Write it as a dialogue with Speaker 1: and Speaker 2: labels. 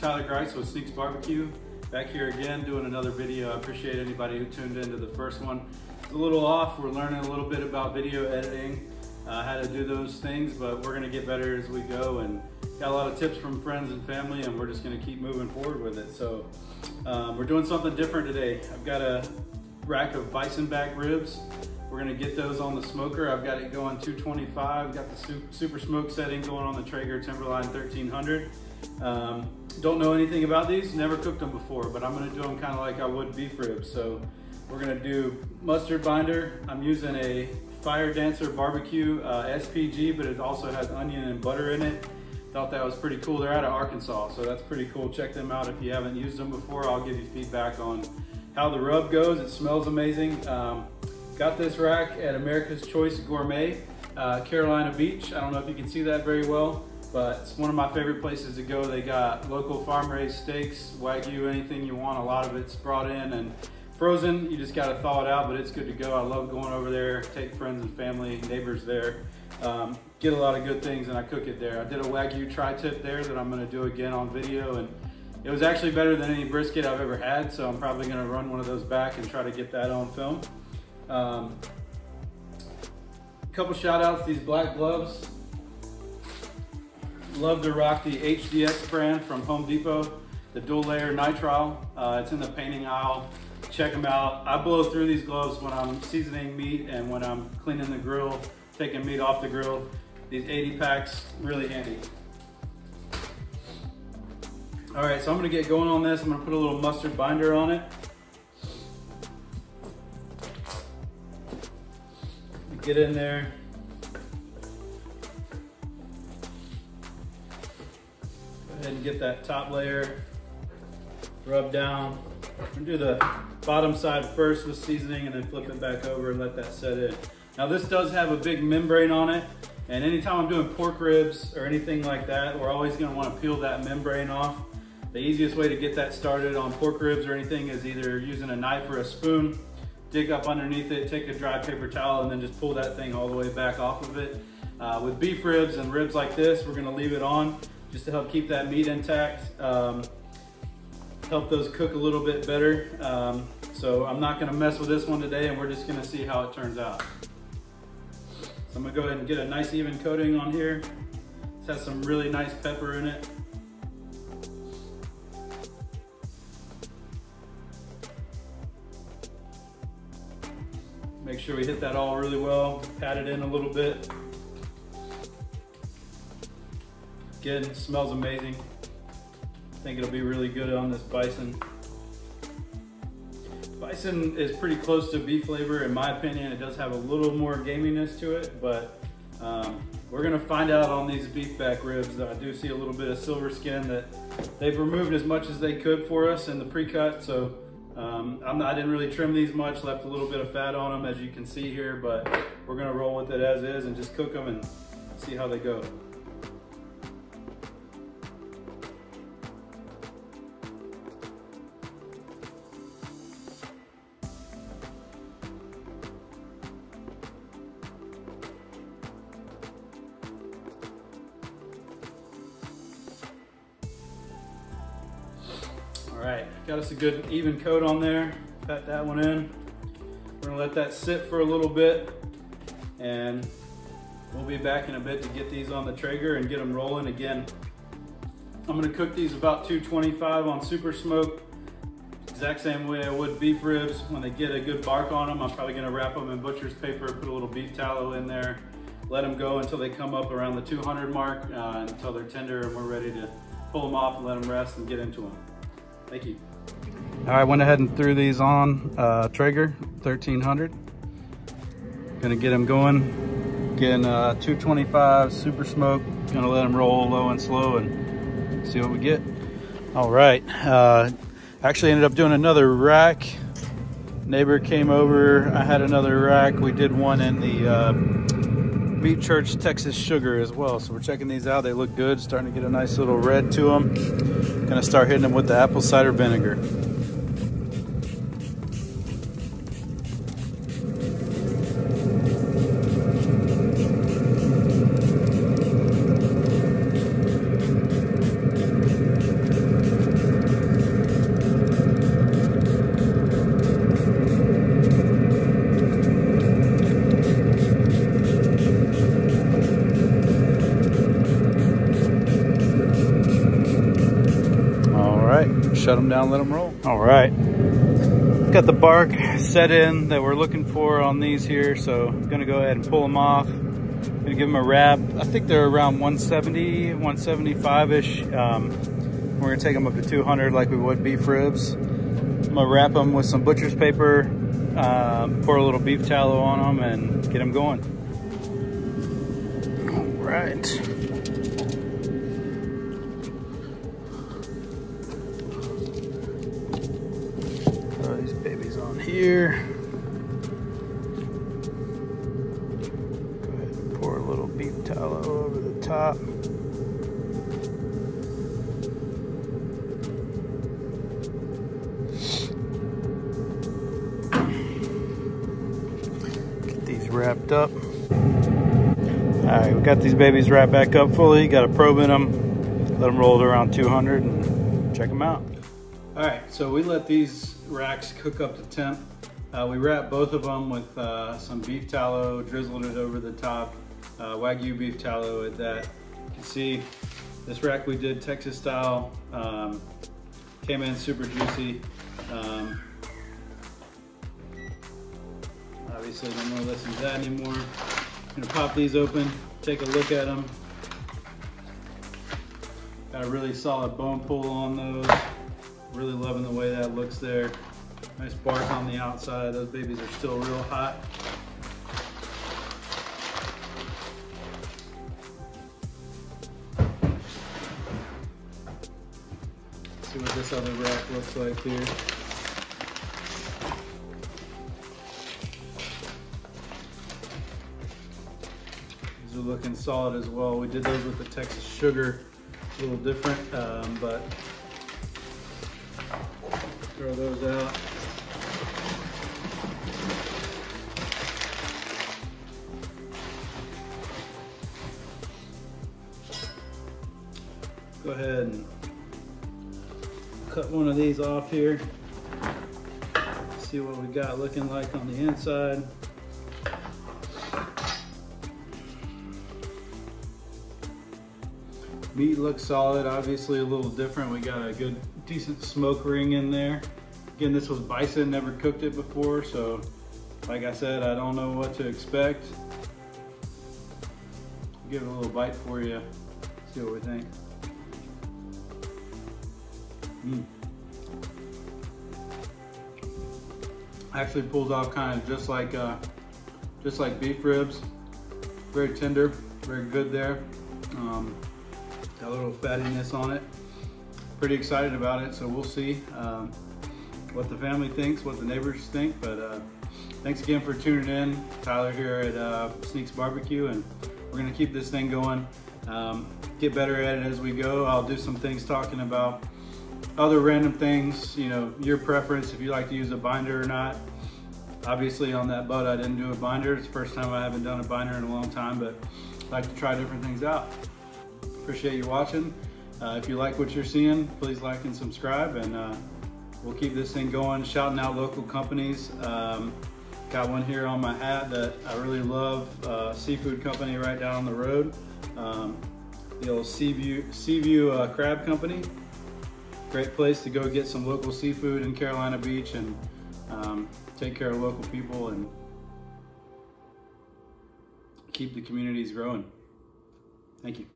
Speaker 1: Tyler Grice with Sneaks Barbecue. Back here again doing another video. I appreciate anybody who tuned into the first one. It's a little off. We're learning a little bit about video editing, uh, how to do those things, but we're gonna get better as we go and got a lot of tips from friends and family and we're just gonna keep moving forward with it. So um, we're doing something different today. I've got a rack of bison back ribs. We're gonna get those on the smoker. I've got it going 225, got the super smoke setting going on the Traeger Timberline 1300. Um, don't know anything about these, never cooked them before, but I'm gonna do them kind of like I would beef ribs. So we're gonna do mustard binder. I'm using a Fire Dancer Barbecue uh, SPG, but it also has onion and butter in it. Thought that was pretty cool. They're out of Arkansas, so that's pretty cool. Check them out if you haven't used them before. I'll give you feedback on how the rub goes. It smells amazing. Um, got this rack at America's Choice Gourmet, uh, Carolina Beach. I don't know if you can see that very well but it's one of my favorite places to go. They got local farm raised steaks, wagyu, anything you want. A lot of it's brought in and frozen. You just got to thaw it out, but it's good to go. I love going over there, take friends and family, neighbors there. Um, get a lot of good things and I cook it there. I did a wagyu tri-tip there that I'm gonna do again on video and it was actually better than any brisket I've ever had, so I'm probably gonna run one of those back and try to get that on film. Um, couple shout outs, these black gloves. Love to rock the HDX brand from Home Depot, the dual layer nitrile. Uh, it's in the painting aisle. Check them out. I blow through these gloves when I'm seasoning meat and when I'm cleaning the grill, taking meat off the grill. These 80 packs, really handy. All right, so I'm gonna get going on this. I'm gonna put a little mustard binder on it. Get in there. Go ahead and get that top layer rub down. I'm do the bottom side first with seasoning and then flip it back over and let that set in. Now this does have a big membrane on it and anytime I'm doing pork ribs or anything like that, we're always gonna wanna peel that membrane off. The easiest way to get that started on pork ribs or anything is either using a knife or a spoon, dig up underneath it, take a dry paper towel and then just pull that thing all the way back off of it. Uh, with beef ribs and ribs like this, we're gonna leave it on just to help keep that meat intact, um, help those cook a little bit better. Um, so I'm not gonna mess with this one today and we're just gonna see how it turns out. So I'm gonna go ahead and get a nice even coating on here. This has some really nice pepper in it. Make sure we hit that all really well, pat it in a little bit. Again, smells amazing. I think it'll be really good on this bison. Bison is pretty close to beef flavor in my opinion. It does have a little more gaminess to it, but um, we're gonna find out on these beef back ribs. I do see a little bit of silver skin that they've removed as much as they could for us in the pre-cut. So um, not, i didn't really trim these much, left a little bit of fat on them as you can see here, but we're gonna roll with it as is and just cook them and see how they go. Right, got us a good even coat on there. Pat that one in. We're gonna let that sit for a little bit and we'll be back in a bit to get these on the Traeger and get them rolling again. I'm gonna cook these about 225 on super smoke. Exact same way I would beef ribs. When they get a good bark on them, I'm probably gonna wrap them in butcher's paper, put a little beef tallow in there, let them go until they come up around the 200 mark, uh, until they're tender and we're ready to pull them off and let them rest and get into them. Thank you. All right, went ahead and threw these on uh, Traeger 1300. Gonna get them going. Getting uh, 225 super smoke. Gonna let them roll low and slow and see what we get. All right, uh, actually ended up doing another rack. Neighbor came over, I had another rack. We did one in the Meat Church Texas Sugar as well. So we're checking these out. They look good. Starting to get a nice little red to them. Gonna start hitting them with the apple cider vinegar. Shut them down, let them roll. All right. Got the bark set in that we're looking for on these here, so I'm gonna go ahead and pull them off. Gonna give them a wrap. I think they're around 170, 175-ish. Um, we're gonna take them up to 200 like we would beef ribs. I'm gonna wrap them with some butcher's paper, um, pour a little beef tallow on them and get them going. All right. Here. Go ahead and pour a little beef tallow over the top. Get these wrapped up. All right, we got these babies wrapped back up fully. Got a probe in them. Let them roll to around 200 and check them out. All right, so we let these racks cook up to temp. Uh, we wrapped both of them with uh, some beef tallow, drizzled it over the top, uh, Wagyu beef tallow at that. You can see this rack we did Texas style, um, came in super juicy. Um, obviously want to listen to that anymore. I'm gonna pop these open, take a look at them. Got a really solid bone pull on those. Really loving the way that looks there. Nice bark on the outside. Those babies are still real hot. see what this other rack looks like here. These are looking solid as well. We did those with the Texas Sugar, a little different, um, but throw those out. Go ahead and cut one of these off here. See what we got looking like on the inside. Meat looks solid, obviously a little different. We got a good, decent smoke ring in there. Again, this was bison, never cooked it before, so like I said, I don't know what to expect. Give it a little bite for you, see what we think. Mm. Actually pulls off kind of just like uh, just like beef ribs. Very tender, very good there. Um, a little fattiness on it. Pretty excited about it, so we'll see um, what the family thinks, what the neighbors think. But uh, thanks again for tuning in. Tyler here at uh, Sneaks Barbecue, and we're gonna keep this thing going. Um, get better at it as we go. I'll do some things talking about other random things, you know, your preference, if you like to use a binder or not. Obviously on that butt, I didn't do a binder. It's the first time I haven't done a binder in a long time, but I like to try different things out. Appreciate you watching. Uh, if you like what you're seeing, please like and subscribe and uh, we'll keep this thing going, shouting out local companies. Um, got one here on my hat that I really love, uh, seafood company right down the road. Um, the old Seaview, Seaview uh, Crab Company. Great place to go get some local seafood in Carolina Beach and um, take care of local people and keep the communities growing. Thank you.